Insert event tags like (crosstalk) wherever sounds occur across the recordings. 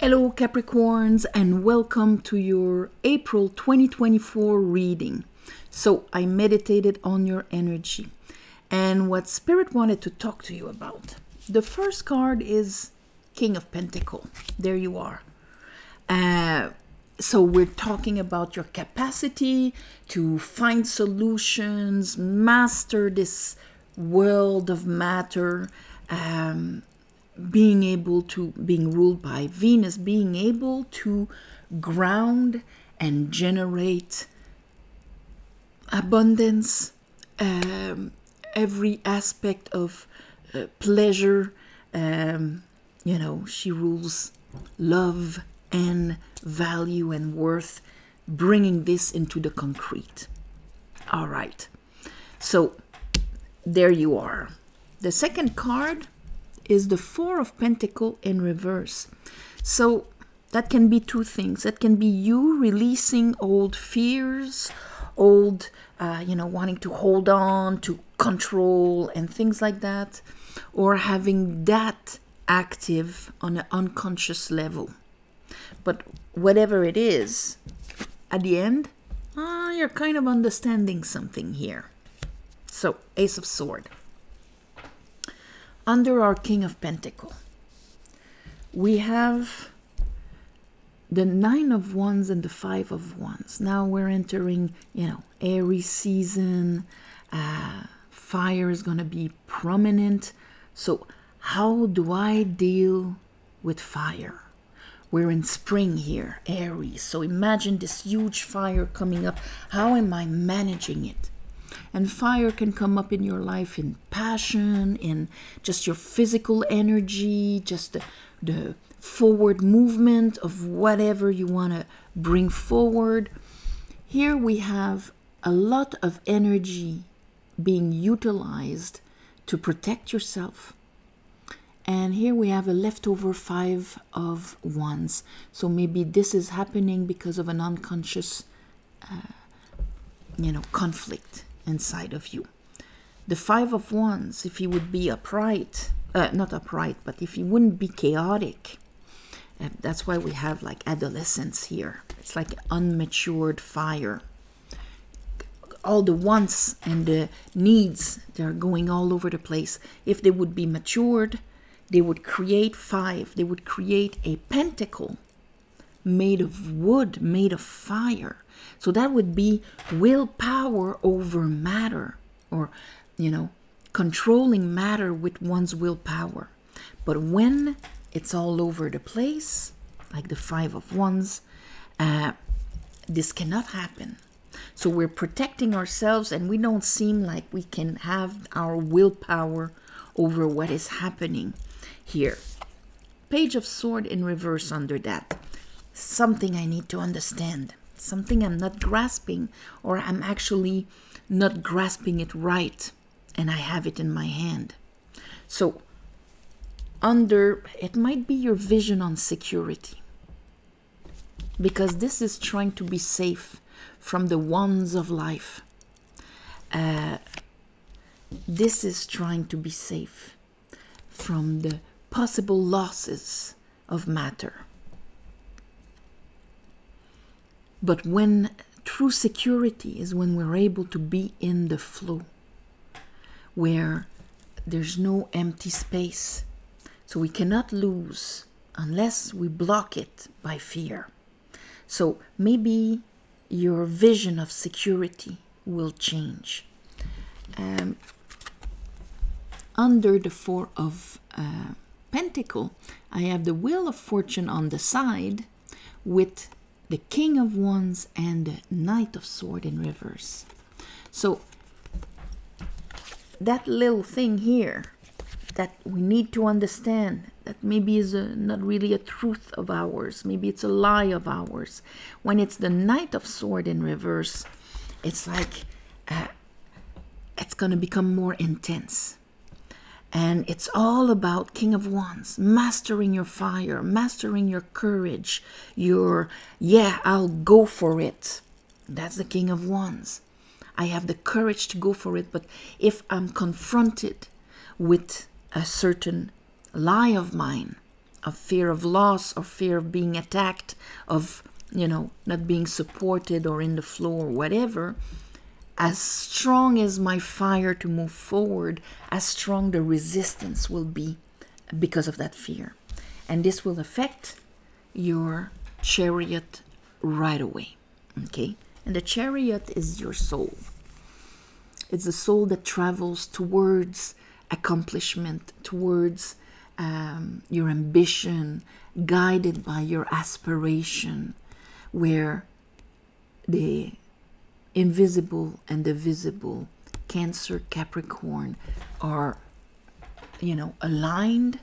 Hello, Capricorns, and welcome to your April 2024 reading. So, I meditated on your energy and what Spirit wanted to talk to you about. The first card is King of Pentacle. There you are. Uh, so, we're talking about your capacity to find solutions, master this world of matter. Um, being able to being ruled by venus being able to ground and generate abundance um, every aspect of uh, pleasure um, you know she rules love and value and worth bringing this into the concrete. All right. So there you are. The second card is the Four of Pentacle in reverse. So that can be two things. That can be you releasing old fears, old, uh, you know, wanting to hold on to control and things like that, or having that active on an unconscious level. But whatever it is, at the end, uh, you're kind of understanding something here. So, Ace of Sword under our King of Pentacle, we have the Nine of Wands and the Five of Wands. Now we're entering, you know, Aries season. Uh, fire is going to be prominent. So, how do I deal with fire? We're in spring here, Aries. So, imagine this huge fire coming up. How am I managing it? And fire can come up in your life in passion, in just your physical energy, just the, the forward movement of whatever you want to bring forward. Here we have a lot of energy being utilized to protect yourself. And here we have a leftover five of wands. So maybe this is happening because of an unconscious, uh, you know, conflict inside of you. The Five of Wands, if he would be upright, uh, not upright, but if he wouldn't be chaotic, uh, that's why we have like adolescence here. It's like unmatured fire. All the wants and the needs, they're going all over the place. If they would be matured, they would create five. They would create a pentacle made of wood, made of fire. So that would be willpower over matter, or, you know, controlling matter with one's willpower. But when it's all over the place, like the Five of Wands, uh, this cannot happen. So we're protecting ourselves and we don't seem like we can have our willpower over what is happening here. Page of Sword in reverse under that. Something I need to understand something I'm not grasping, or I'm actually not grasping it right, and I have it in my hand. So, under it might be your vision on security, because this is trying to be safe from the wands of life. Uh, this is trying to be safe from the possible losses of matter. But when true security is when we're able to be in the flow, where there's no empty space. So we cannot lose unless we block it by fear. So maybe your vision of security will change. Um, under the Four of uh, Pentacle, I have the Wheel of Fortune on the side with the King of Wands and the Knight of Sword in reverse. So that little thing here that we need to understand that maybe is a, not really a truth of ours, maybe it's a lie of ours. When it's the Knight of Sword in reverse, it's like uh, it's going to become more intense. And it's all about King of Wands, mastering your fire, mastering your courage, your, yeah, I'll go for it. That's the King of Wands. I have the courage to go for it, but if I'm confronted with a certain lie of mine, of fear of loss or fear of being attacked, of you know not being supported or in the floor or whatever, as strong as my fire to move forward, as strong the resistance will be because of that fear. And this will affect your chariot right away. Okay? And the chariot is your soul. It's the soul that travels towards accomplishment, towards um, your ambition, guided by your aspiration, where the invisible and the visible, Cancer, Capricorn, are, you know, aligned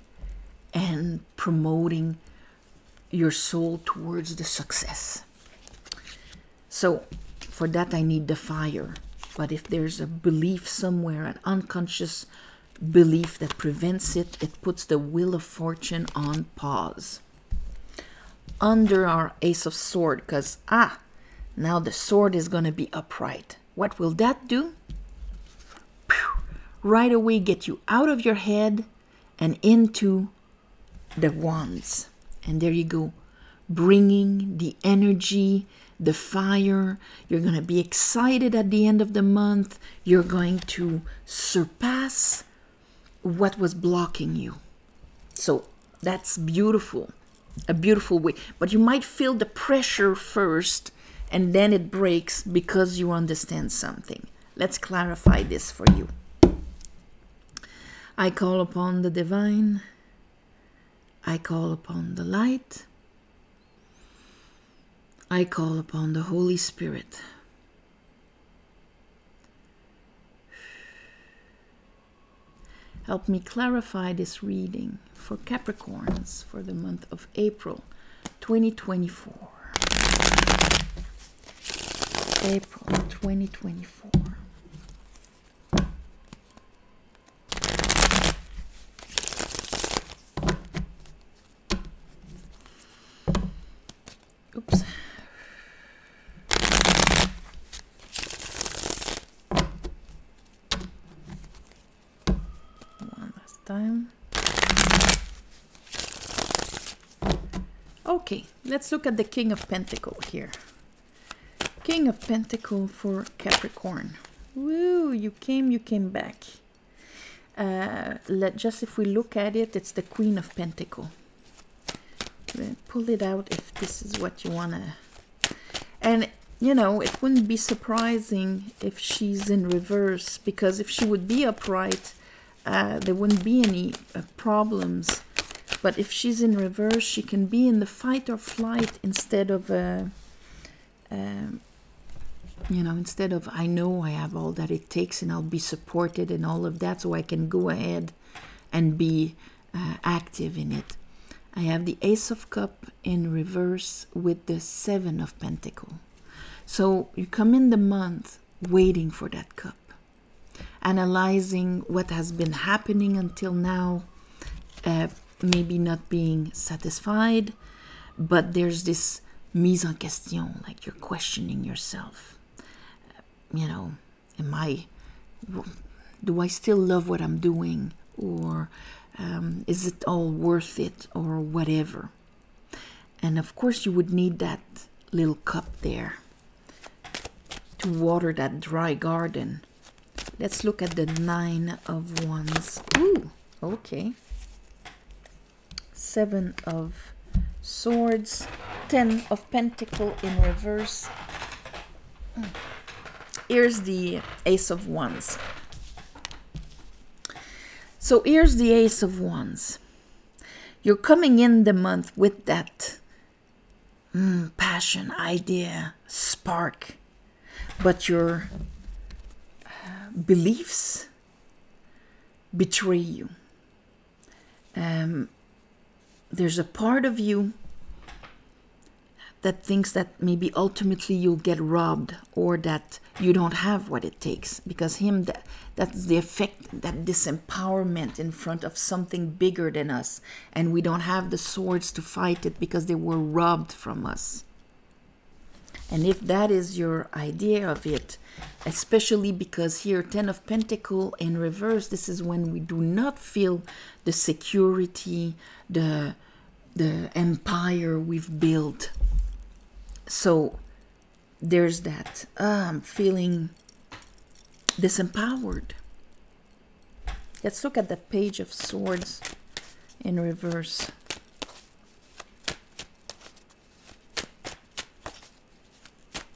and promoting your soul towards the success. So, for that, I need the fire. But if there's a belief somewhere, an unconscious belief that prevents it, it puts the wheel of fortune on pause. Under our Ace of Sword, because, ah, now the sword is going to be upright. What will that do? Right away, get you out of your head and into the wands. And there you go, bringing the energy, the fire. You're going to be excited at the end of the month. You're going to surpass what was blocking you. So that's beautiful, a beautiful way. But you might feel the pressure first and then it breaks because you understand something. Let's clarify this for you. I call upon the divine. I call upon the light. I call upon the Holy Spirit. Help me clarify this reading for Capricorns for the month of April 2024. April 2024. Oops. One last time. Okay, let's look at the King of Pentacle here. King of Pentacle for Capricorn. Woo, you came, you came back. Uh, let just if we look at it, it's the Queen of Pentacle. Pull it out if this is what you want to. And, you know, it wouldn't be surprising if she's in reverse because if she would be upright, uh, there wouldn't be any uh, problems. But if she's in reverse, she can be in the fight or flight instead of, uh, um, you know, instead of I know I have all that it takes and I'll be supported and all of that, so I can go ahead and be uh, active in it. I have the Ace of Cup in reverse with the Seven of Pentacle. So you come in the month waiting for that cup, analyzing what has been happening until now, uh, maybe not being satisfied, but there's this mise en question, like you're questioning yourself. You know, am I, do I still love what I'm doing? Or um, is it all worth it? Or whatever. And of course you would need that little cup there to water that dry garden. Let's look at the nine of wands. Ooh okay. Seven of swords ten of pentacle in reverse here's the ace of wands so here's the Ace of Wands. You're coming in the month with that mm, passion, idea, spark, but your uh, beliefs betray you. Um, there's a part of you that thinks that maybe ultimately you'll get robbed or that you don't have what it takes because him that that's the effect that disempowerment in front of something bigger than us and we don't have the swords to fight it because they were robbed from us and if that is your idea of it especially because here 10 of pentacle in reverse this is when we do not feel the security the the empire we've built. So there's that. Uh, I'm feeling disempowered. Let's look at the Page of Swords in reverse.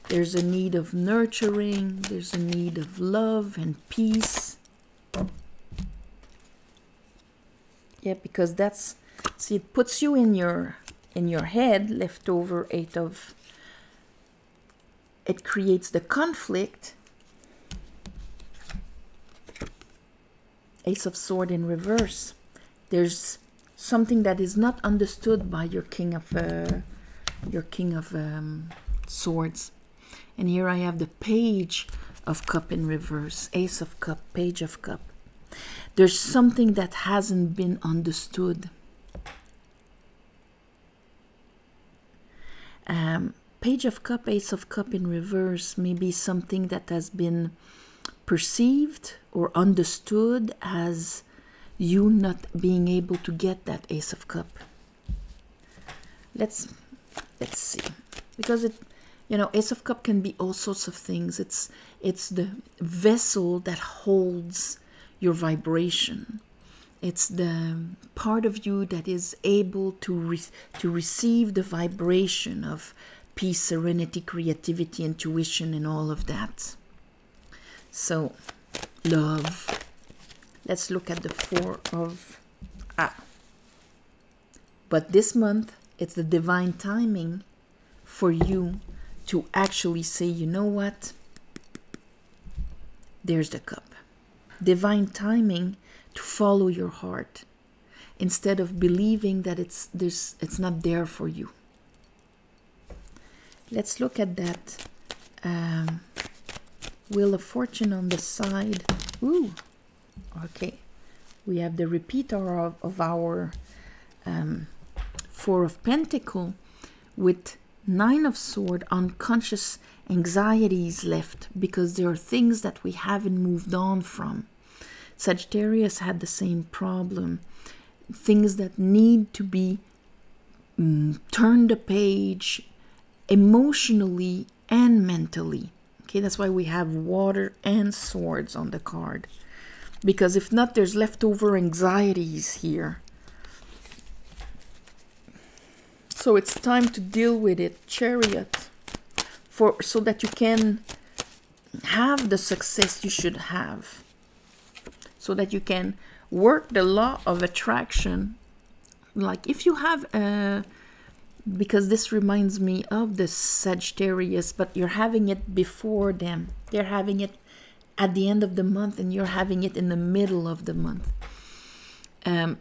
There's a need of nurturing, there's a need of love and peace. Yeah, because that's see it puts you in your in your head leftover eight of it creates the conflict. Ace of sword in reverse. There's something that is not understood by your king of uh, your king of um, swords. And here I have the page of cup in reverse ace of cup page of cup. There's something that hasn't been understood. Um, page of cup ace of cup in reverse may be something that has been perceived or understood as you not being able to get that ace of cup. Let's let's see. Because it you know ace of cup can be all sorts of things. It's it's the vessel that holds your vibration. It's the part of you that is able to re- to receive the vibration of peace serenity creativity intuition and all of that. So love. Let's look at the four of ah but this month it's the divine timing for you to actually say you know what? There's the cup. Divine timing to follow your heart instead of believing that it's there's it's not there for you let's look at that um, wheel of fortune on the side. Ooh okay. We have the repeater of, of our um, four of pentacle with nine of sword unconscious anxieties left because there are things that we haven't moved on from. Sagittarius had the same problem. Things that need to be mm, turned a page emotionally and mentally. Okay, that's why we have water and swords on the card. Because if not, there's leftover anxieties here. So it's time to deal with it, chariot, for so that you can have the success you should have so that you can work the law of attraction. Like if you have a, because this reminds me of the Sagittarius, but you're having it before them. They're having it at the end of the month and you're having it in the middle of the month. Um,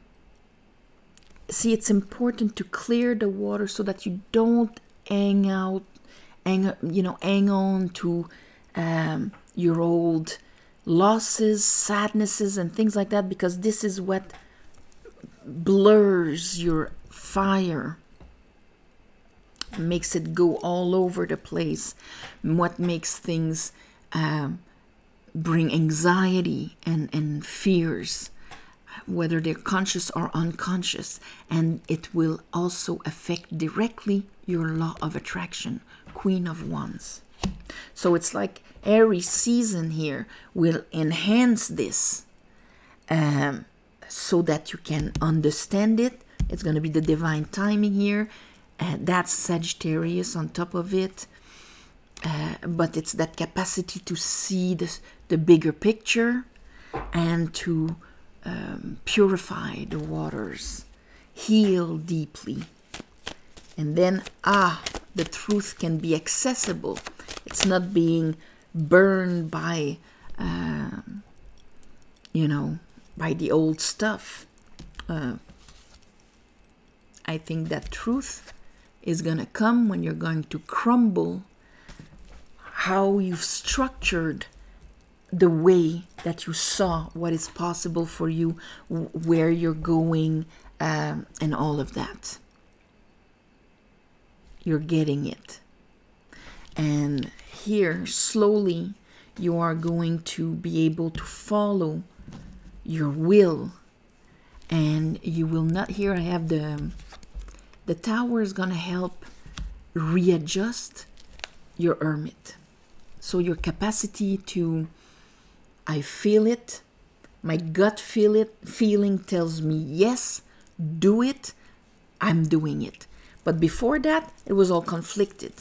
see, it's important to clear the water so that you don't hang out, hang, you know, hang on to um, your old losses, sadnesses, and things like that, because this is what blurs your fire, makes it go all over the place, what makes things um, bring anxiety and, and fears. Whether they're conscious or unconscious, and it will also affect directly your law of attraction, Queen of Wands. So it's like every season here will enhance this um, so that you can understand it. It's going to be the divine timing here. Uh, that's Sagittarius on top of it. Uh, but it's that capacity to see the bigger picture and to um, purify the waters, heal deeply. And then, ah, the truth can be accessible. It's not being burned by, uh, you know, by the old stuff. Uh, I think that truth is going to come when you're going to crumble how you've structured the way that you saw what is possible for you, where you're going, um, and all of that. You're getting it. And here, slowly, you are going to be able to follow your will. And you will not, here I have the, the tower is going to help readjust your hermit. So your capacity to I feel it, my gut feel it, feeling tells me yes, do it, I'm doing it. But before that, it was all conflicted.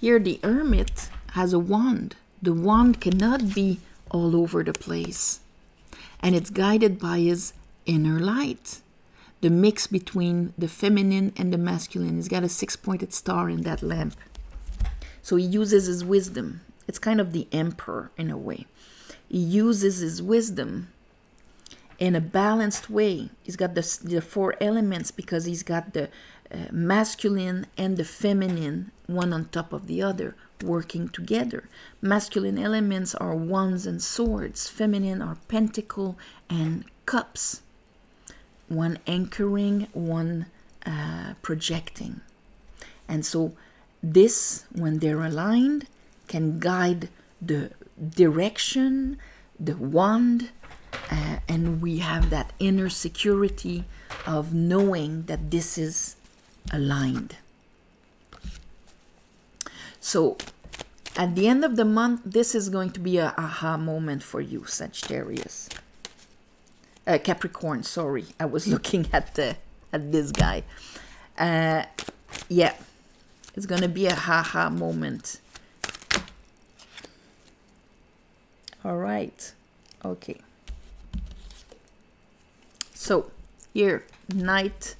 Here the hermit has a wand. The wand cannot be all over the place. And it's guided by his inner light, the mix between the feminine and the masculine. He's got a six pointed star in that lamp. So he uses his wisdom. It's kind of the emperor in a way. He uses his wisdom in a balanced way. He's got the, the four elements because he's got the uh, masculine and the feminine, one on top of the other, working together. Masculine elements are wands and swords, feminine are pentacle and cups. One anchoring, one uh, projecting. And so, this, when they're aligned, can guide the direction, the wand, uh, and we have that inner security of knowing that this is aligned. So at the end of the month, this is going to be a aha moment for you, Sagittarius. Uh, Capricorn, sorry. I was (laughs) looking at the at this guy. Uh, yeah, it's to be a haha moment. All right. Okay. So here, Knight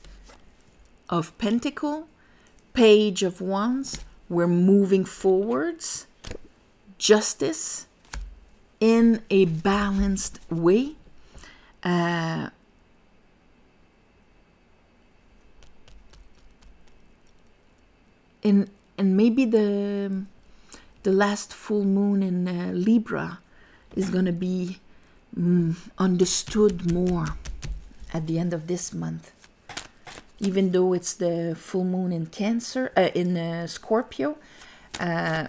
of Pentacle, Page of Wands, we're moving forwards, justice in a balanced way. Uh, and and maybe the the last full moon in uh, Libra is going to be mm, understood more at the end of this month. Even though it's the full moon in Cancer, uh, in uh, Scorpio, uh,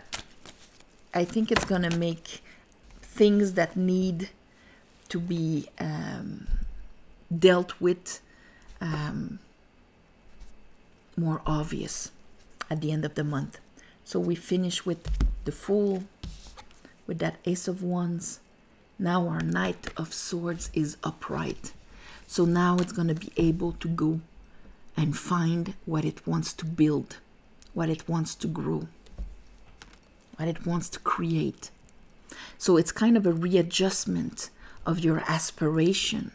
I think it's gonna make things that need to be um, dealt with um, more obvious at the end of the month. So we finish with the Fool, with that Ace of Wands. Now our Knight of Swords is upright. So now it's going to be able to go and find what it wants to build, what it wants to grow, what it wants to create. So it's kind of a readjustment of your aspiration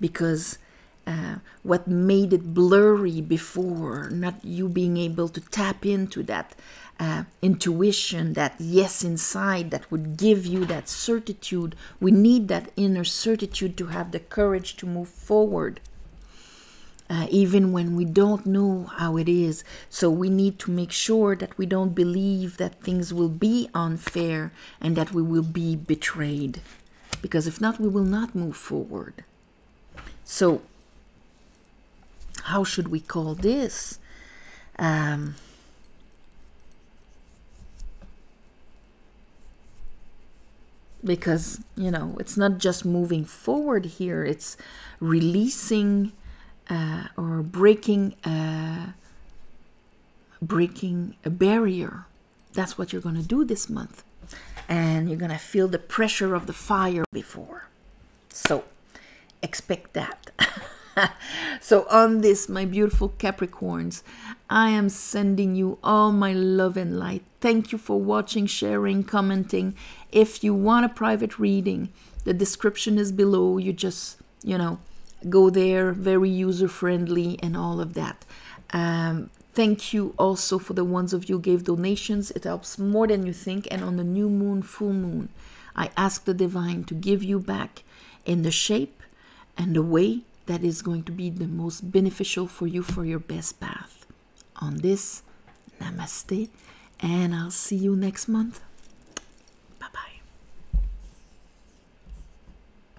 because uh, what made it blurry before, not you being able to tap into that uh, intuition, that yes inside that would give you that certitude. We need that inner certitude to have the courage to move forward uh, even when we don't know how it is. So we need to make sure that we don't believe that things will be unfair and that we will be betrayed. Because if not, we will not move forward. So, how should we call this? Um, because, you know, it's not just moving forward here, it's releasing uh, or breaking a, breaking a barrier. That's what you're going to do this month. And you're going to feel the pressure of the fire before. So expect that. (laughs) so, on this, my beautiful Capricorns, I am sending you all my love and light. Thank you for watching, sharing, commenting. If you want a private reading, the description is below. You just, you know, go there, very user friendly, and all of that. Um, thank you also for the ones of you gave donations. It helps more than you think. And on the new moon, full moon, I ask the divine to give you back in the shape and the way that is going to be the most beneficial for you for your best path. On this, namaste, and I'll see you next month.